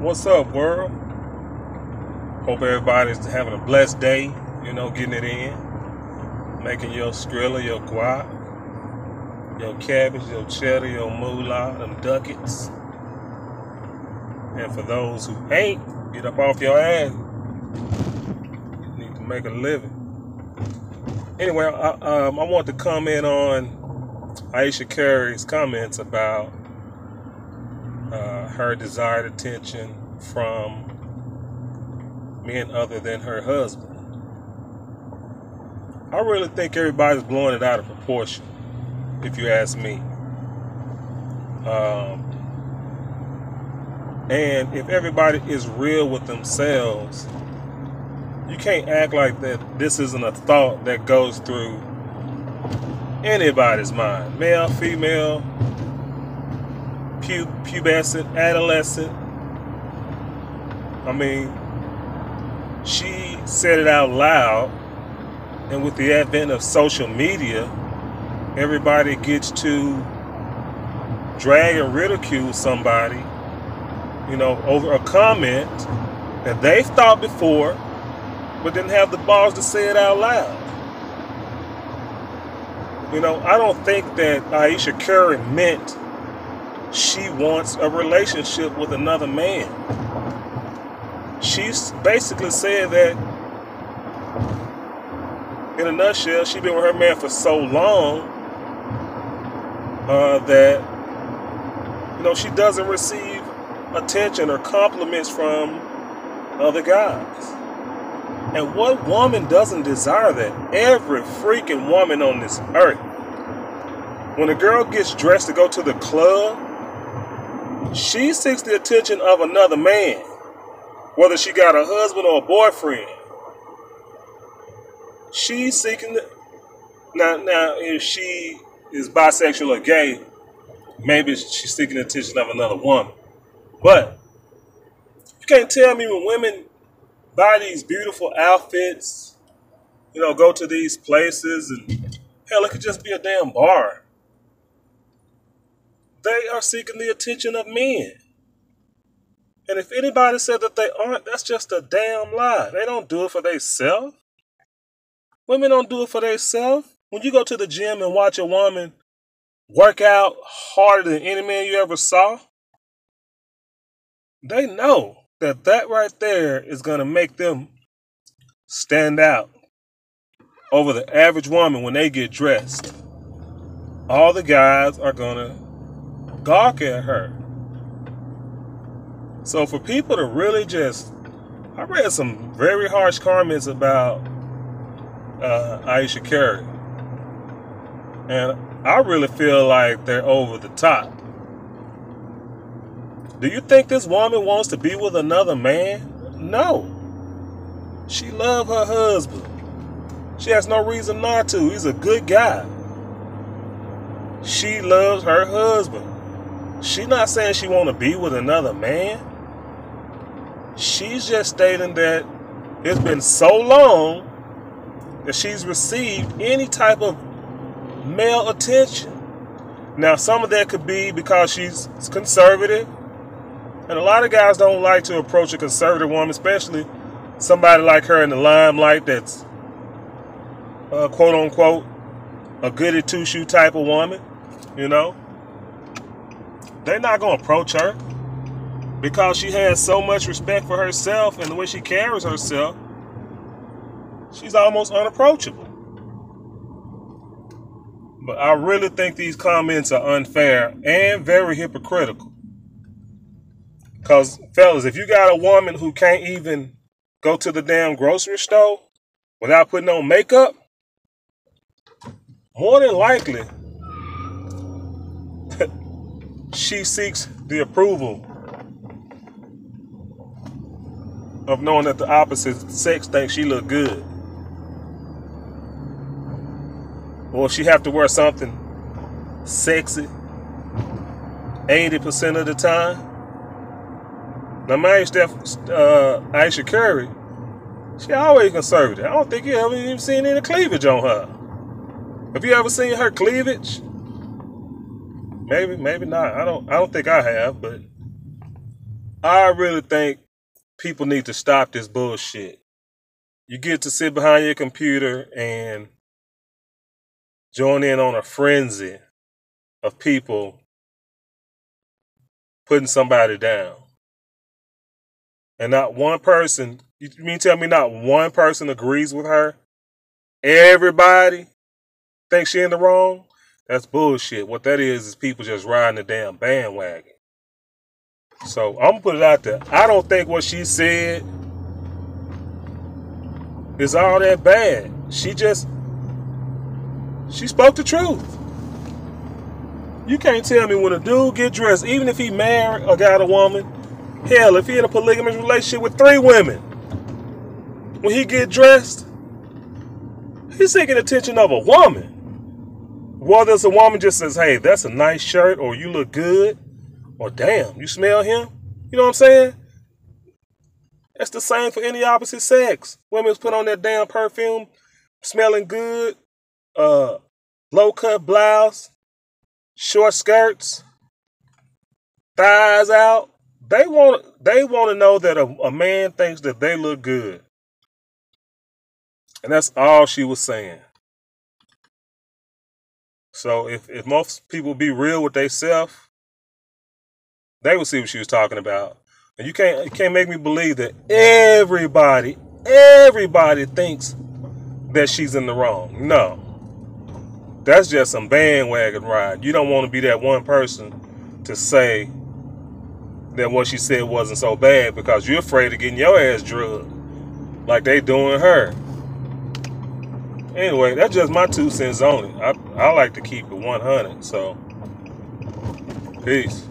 What's up, world? Hope everybody's having a blessed day, you know, getting it in. Making your skrilla, your guac, your cabbage, your cheddar, your moolah, them ducats. And for those who ain't, get up off your ass. You need to make a living. Anyway, I, um, I want to comment on Ayesha Curry's comments about her desired attention from men other than her husband. I really think everybody's blowing it out of proportion, if you ask me. Um, and if everybody is real with themselves, you can't act like that this isn't a thought that goes through anybody's mind, male, female, pu- pubescent, adolescent. I mean, she said it out loud, and with the advent of social media, everybody gets to drag and ridicule somebody, you know, over a comment that they've thought before, but didn't have the balls to say it out loud. You know, I don't think that Ayesha Curry meant she wants a relationship with another man. She's basically said that, in a nutshell, she's been with her man for so long uh, that, you know, she doesn't receive attention or compliments from other guys. And what woman doesn't desire that? Every freaking woman on this earth. When a girl gets dressed to go to the club, she seeks the attention of another man, whether she got a husband or a boyfriend. She's seeking the, now. Now, if she is bisexual or gay, maybe she's seeking the attention of another woman. But you can't tell me when women buy these beautiful outfits, you know, go to these places, and hell, it could just be a damn bar. They are seeking the attention of men. And if anybody said that they aren't, that's just a damn lie. They don't do it for themselves. Women don't do it for themselves. When you go to the gym and watch a woman work out harder than any man you ever saw, they know that that right there is going to make them stand out over the average woman when they get dressed. All the guys are going to gawk at her. So for people to really just, I read some very harsh comments about uh, Ayesha Curry, and I really feel like they're over the top. Do you think this woman wants to be with another man? No. She loves her husband. She has no reason not to. He's a good guy. She loves her husband. She's not saying she want to be with another man. She's just stating that it's been so long that she's received any type of male attention. Now, some of that could be because she's conservative and a lot of guys don't like to approach a conservative woman, especially somebody like her in the limelight that's uh, quote unquote a goody two shoe type of woman. You know, they're not going to approach her because she has so much respect for herself and the way she carries herself. She's almost unapproachable. But I really think these comments are unfair and very hypocritical. Because, fellas, if you got a woman who can't even go to the damn grocery store without putting on makeup, more than likely, she seeks the approval of knowing that the opposite sex thinks she look good. Or she have to wear something sexy 80% of the time, now, my Steph, uh, Ayesha Curry, she always conservative. I don't think you ever even seen any cleavage on her. Have you ever seen her cleavage? Maybe, maybe not. I don't. I don't think I have, but I really think people need to stop this bullshit. You get to sit behind your computer and join in on a frenzy of people putting somebody down. And not one person, you mean tell me not one person agrees with her? Everybody thinks she in the wrong? That's bullshit. What that is is people just riding the damn bandwagon. So I'm gonna put it out there. I don't think what she said is all that bad. She just she spoke the truth. You can't tell me when a dude get dressed, even if he married or got a woman, hell, if he in a polygamous relationship with three women, when he get dressed, he's seeking attention of a woman. Whether it's a woman just says, hey, that's a nice shirt, or you look good, or damn, you smell him. You know what I'm saying? That's the same for any opposite sex. Women's put on that damn perfume, smelling good, uh, low cut blouse, short skirts, thighs out. They want they want to know that a, a man thinks that they look good. And that's all she was saying. So if, if most people be real with themselves, they will see what she was talking about. And you can't you can't make me believe that everybody, everybody thinks that she's in the wrong. No. That's just some bandwagon ride. You don't want to be that one person to say that what she said wasn't so bad because you're afraid of getting your ass drugged like they doing her. Anyway, that's just my two cents on it. I, I like to keep it 100. So, peace.